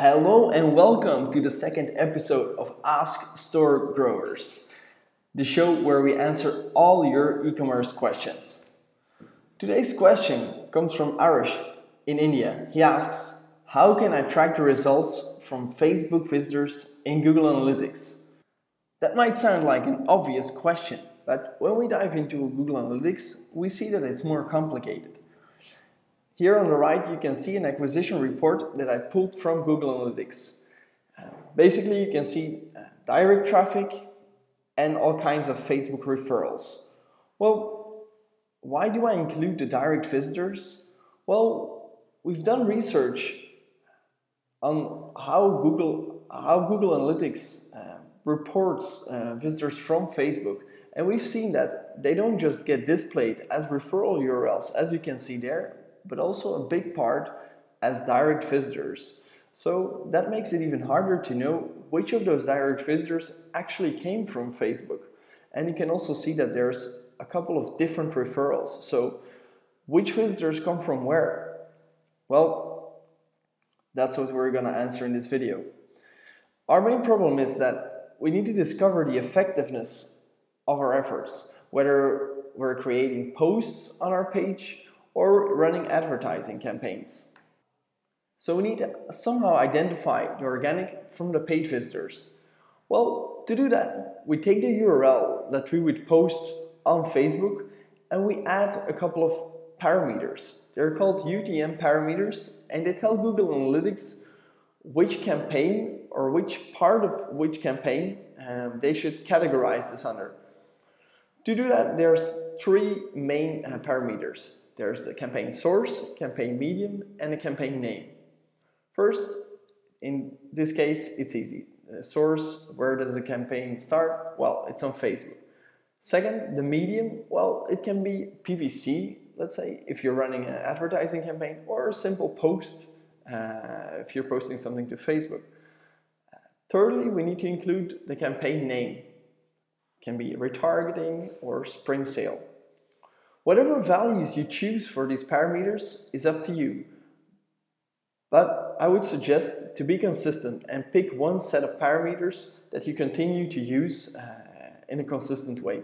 Hello and welcome to the second episode of Ask Store Growers, the show where we answer all your e commerce questions. Today's question comes from Arish in India. He asks, How can I track the results from Facebook visitors in Google Analytics? That might sound like an obvious question, but when we dive into Google Analytics, we see that it's more complicated. Here on the right, you can see an acquisition report that I pulled from Google Analytics. Uh, basically, you can see uh, direct traffic and all kinds of Facebook referrals. Well, why do I include the direct visitors? Well, we've done research on how Google, how Google Analytics uh, reports uh, visitors from Facebook. And we've seen that they don't just get displayed as referral URLs, as you can see there, but also a big part as direct visitors. So that makes it even harder to know which of those direct visitors actually came from Facebook. And you can also see that there's a couple of different referrals. So which visitors come from where? Well, that's what we're to answer in this video. Our main problem is that we need to discover the effectiveness of our efforts, whether we're creating posts on our page or running advertising campaigns. So we need to somehow identify the organic from the paid visitors. Well, to do that, we take the URL that we would post on Facebook and we add a couple of parameters. They're called UTM parameters and they tell Google Analytics which campaign or which part of which campaign um, they should categorize this under. To do that, there's three main uh, parameters. There's the campaign source, campaign medium, and a campaign name. First, in this case, it's easy. The source, where does the campaign start? Well, it's on Facebook. Second, the medium, well, it can be PPC, let's say, if you're running an advertising campaign, or a simple post uh, if you're posting something to Facebook. Thirdly, we need to include the campaign name. It can be retargeting or spring sale. Whatever values you choose for these parameters is up to you. But I would suggest to be consistent and pick one set of parameters that you continue to use uh, in a consistent way.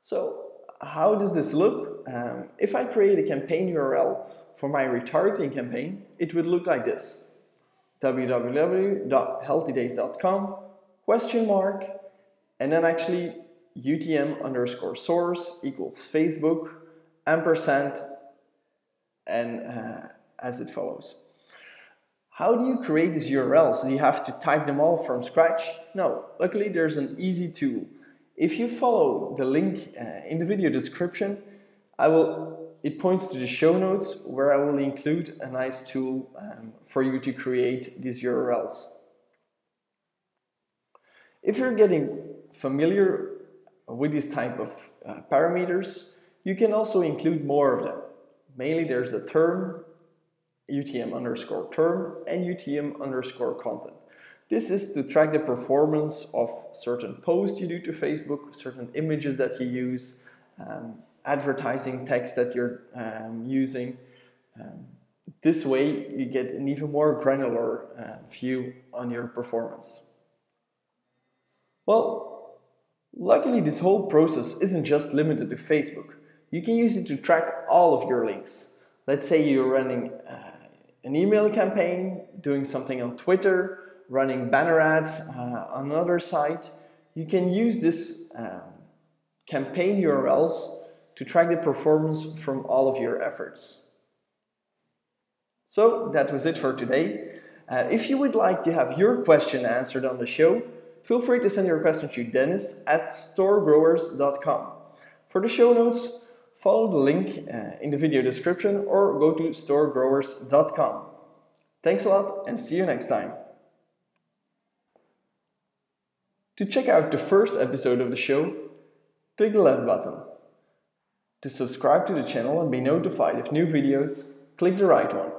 So how does this look? Um, if I create a campaign URL for my retargeting campaign, it would look like this. www.healthydays.com question mark and then actually UTM underscore source equals Facebook ampersand and uh, as it follows. How do you create these URLs? Do you have to type them all from scratch? No, luckily there's an easy tool. If you follow the link uh, in the video description, I will, it points to the show notes where I will include a nice tool um, for you to create these URLs. If you're getting familiar with this type of uh, parameters, you can also include more of them. Mainly there's the term, UTM underscore term, and UTM underscore content. This is to track the performance of certain posts you do to Facebook, certain images that you use, um, advertising text that you're um, using. Um, this way you get an even more granular uh, view on your performance. Well, Luckily, this whole process isn't just limited to Facebook. You can use it to track all of your links. Let's say you're running uh, an email campaign, doing something on Twitter, running banner ads uh, on another site. You can use this um, campaign URLs to track the performance from all of your efforts. So that was it for today. Uh, if you would like to have your question answered on the show, feel free to send your question to dennis at storegrowers.com. For the show notes, follow the link uh, in the video description or go to storegrowers.com. Thanks a lot and see you next time. To check out the first episode of the show, click the left button. To subscribe to the channel and be notified of new videos, click the right one.